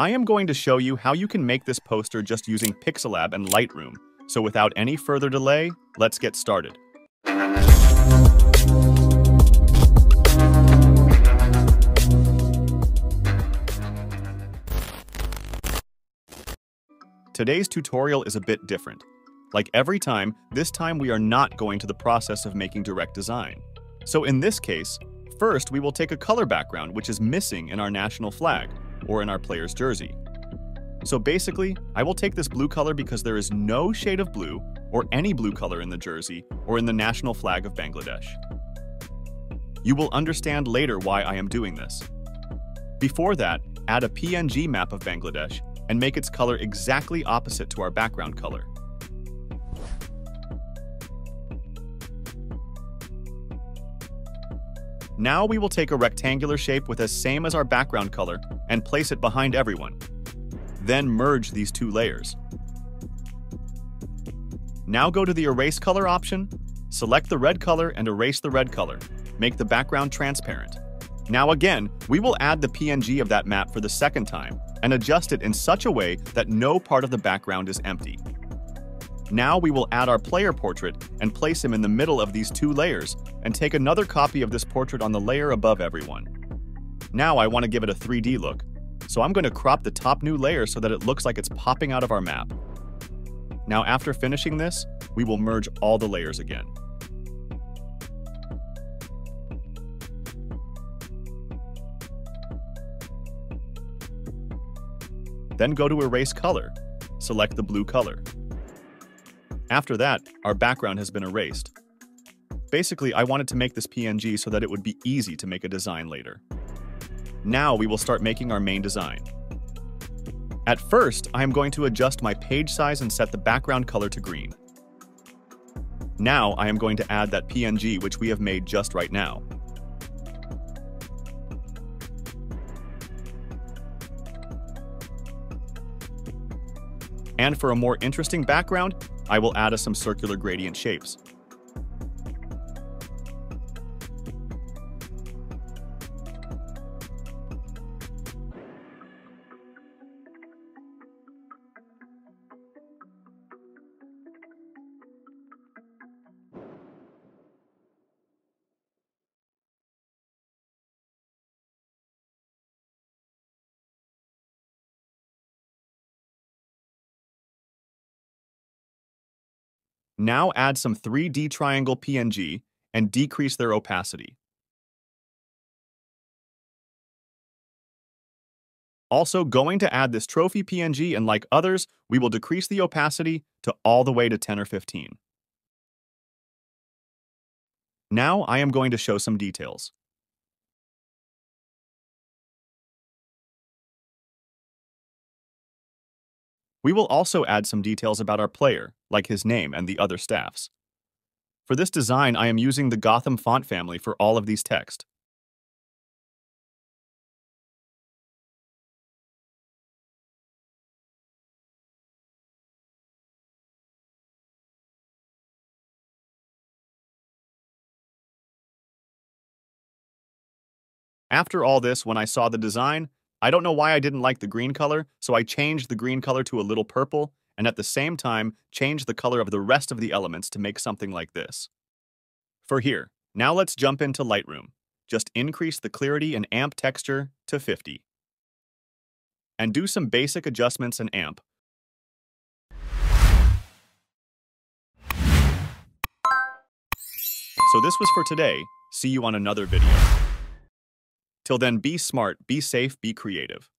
I am going to show you how you can make this poster just using Pixellab and Lightroom. So without any further delay, let's get started. Today's tutorial is a bit different. Like every time, this time we are not going to the process of making direct design. So in this case, first we will take a color background which is missing in our national flag, or in our player's jersey. So basically, I will take this blue color because there is no shade of blue or any blue color in the jersey or in the national flag of Bangladesh. You will understand later why I am doing this. Before that, add a PNG map of Bangladesh and make its color exactly opposite to our background color. Now we will take a rectangular shape with as same as our background color and place it behind everyone. Then merge these two layers. Now go to the Erase Color option, select the red color and erase the red color. Make the background transparent. Now again, we will add the PNG of that map for the second time and adjust it in such a way that no part of the background is empty. Now we will add our player portrait and place him in the middle of these two layers and take another copy of this portrait on the layer above everyone. Now I want to give it a 3D look, so I'm going to crop the top new layer so that it looks like it's popping out of our map. Now after finishing this, we will merge all the layers again. Then go to Erase Color. Select the blue color. After that, our background has been erased. Basically, I wanted to make this PNG so that it would be easy to make a design later. Now we will start making our main design. At first, I am going to adjust my page size and set the background color to green. Now I am going to add that PNG which we have made just right now. And for a more interesting background, I will add some circular gradient shapes. Now add some 3D triangle PNG and decrease their opacity. Also, going to add this trophy PNG and like others, we will decrease the opacity to all the way to 10 or 15. Now I am going to show some details. We will also add some details about our player, like his name and the other staffs. For this design, I am using the Gotham font family for all of these text. After all this, when I saw the design, I don't know why I didn't like the green color, so I changed the green color to a little purple, and at the same time, changed the color of the rest of the elements to make something like this. For here, now let's jump into Lightroom. Just increase the clarity and amp texture to 50. And do some basic adjustments in amp. So this was for today. See you on another video. Till then, be smart, be safe, be creative.